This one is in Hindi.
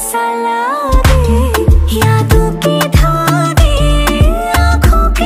साला